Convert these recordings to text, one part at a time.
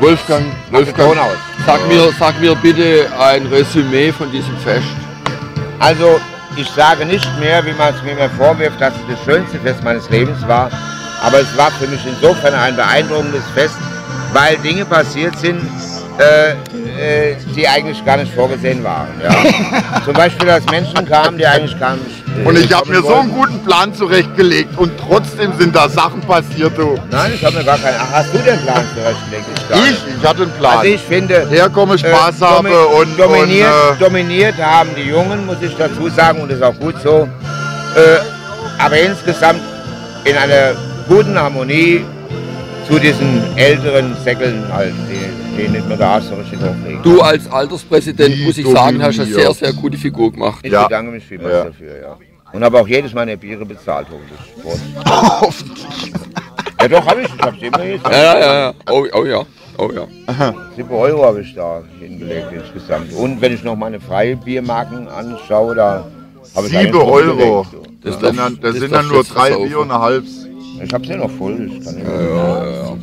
Wolfgang, Wolfgang, sag mir, sag mir bitte ein Resümee von diesem Fest. Also, ich sage nicht mehr, wie man es mir vorwirft, dass es das schönste Fest meines Lebens war. Aber es war für mich insofern ein beeindruckendes Fest, weil Dinge passiert sind, äh, äh, die eigentlich gar nicht vorgesehen waren. Ja. Zum Beispiel, dass Menschen kamen, die eigentlich gar nicht. äh, Und ich habe mir so einen wollten. guten Plan zurechtgelegt und trotzdem sind da Sachen passiert, du. Nein, ich habe mir gar keinen. Ach, hast du den Plan zurechtgelegt? Ich, Ich, ich hatte einen Plan. Also ich finde. Herkomme, Spaß äh, habe und, dominiert, und äh, dominiert haben die Jungen, muss ich dazu sagen, und das ist auch gut so. Äh, aber insgesamt in einer guten Harmonie zu diesen älteren Säckeln halt, die, die nicht mehr da so richtig hochkriegen. Du als Alterspräsident, Die muss ich sagen, hast eine sehr, sehr gute Figur gemacht. Ich Ja. bedanke mich vielmals Ja. dafür, ja. Und habe auch jedes Mal eine Biere bezahlt, hoffentlich. Ja doch, habe ich. Ich habe immer jetzt. Ja, ja, ja, ja. Oh, oh ja. Oh ja. 7 Euro habe ich da hingelegt insgesamt. Und wenn ich noch meine freie Biermarken anschaue, da habe ich 7 eigentlich noch Euro. gelegt, so. Das, Ja. sind dann, das Das sind dann nur drei. Bier und ein halbs. Ich habe sie noch voll. Ja, ja, ja.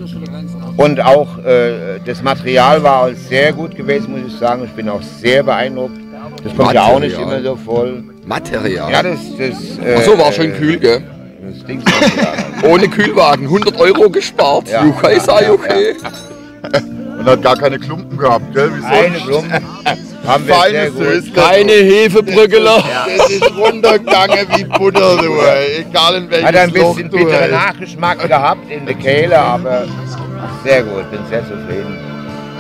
Und auch äh, das Material war sehr gut gewesen, muss ich sagen. Ich bin auch sehr beeindruckt. Das kommt ja auch nicht Material. immer so voll. Material. Ja, das, das, äh, Ach so, war schön kühl, gell? Das Ding ja. Ohne Kühlwagen, 100 Euro gespart. Ja, Luca ist ja, ja, okay. Und hat gar keine Klumpen gehabt, gell? Wie Eine sonst. Klumpen haben wir gut. Sösle. Keine Hefebrückeler. Das ist runtergegangen wie Butter, du, ey. Egal in welchem Hat ein Loch bisschen du, bitteren. Nachgeschmack gehabt in der Kehle, aber sehr gut, bin sehr zufrieden.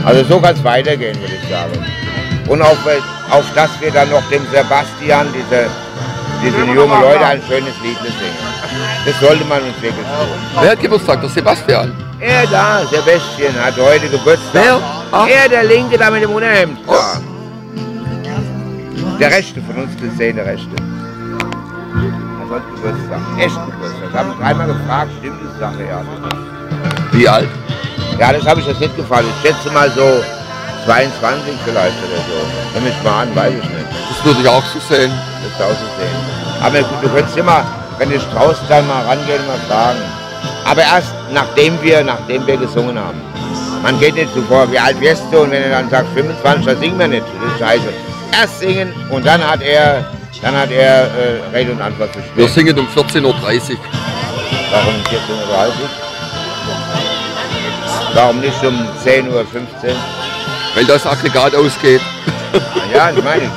Also so kann es weitergehen, würde ich sagen. Und auf, auf dass wir dann noch dem Sebastian, diese, diese jungen Leute, ein schönes Lied singen. Das sollte man uns wirklich tun. Wer hat Geburtstag? Der Sebastian. Er da, Sebastian, hat heute Geburtstag. Wer? Ah. Er, der Linke, da mit dem Unterhemd. Da. Der Rechte, von uns gesehen, der Rechte. Er hat Geburtstag. Echt Geburtstag. Wir haben dreimal gefragt, stimmt die Sache, ja. Wie alt? Ja, das habe ich jetzt nicht gefallen. Ich schätze mal so 22 vielleicht oder so. Nimm mich mal an, weiß ich nicht. Das würde ich auch so sehen. Das ist auszusehen. Aber gut, du könntest immer, wenn du traust, dann mal rangehen und mal fragen. Aber erst nachdem wir, nachdem wir gesungen haben. Man geht nicht so vor, wie alt wirst du? Und wenn er dann sagt 25, dann singen wir nicht. Das ist scheiße. Erst singen und dann hat er, dann hat er äh, Rede und Antwort Wir gespielt. singen um 14.30 Uhr. Warum 14.30 Uhr? Warum nicht um 10.15 Uhr? Weil das Aggregat ausgeht. Ja, das meine ich.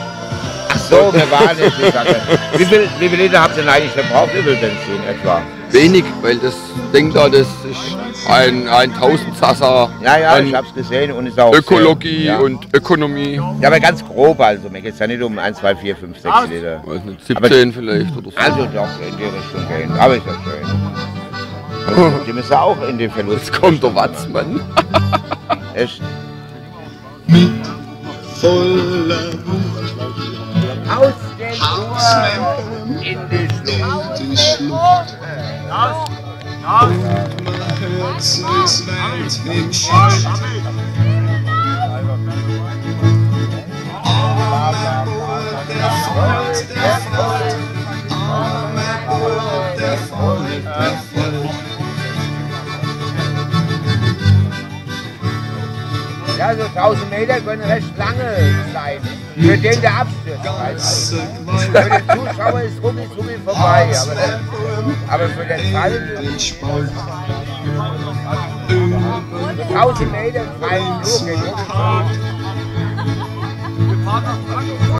Ach so, wir waren nicht. Ich wie viel, wie viel Liter habt ihr denn eigentlich verbraucht? Wie viel Benzin etwa? Wenig, weil das Ding da, das ist ein, ein Tausendsasser Ja, ja, ich hab's gesehen und ist auch. Ökologie sehr, ja. und Ökonomie. Ja, aber ganz grob, also mir geht's ja nicht um 1, 2, 4, 5, 6 Liter. Weiß nicht, 17 vielleicht oder so. Also doch in die Richtung gehen. Aber ist ja schön. Und die müssen auch in den Verlust. Jetzt kommt der Watzmann. Echt? voller Aus den Ohren Ist weit im Schacht. Armer der folgt, der folgt. Armer Bub, der folgt, der folgt. Ja, so 1000 Meter können recht lange sein. Für den, der. Ganze Für den Zuschauer ist Rumi Rumi vorbei. Aber, aber für den Fall, Den Spalt. 1000 Meter freien Flug.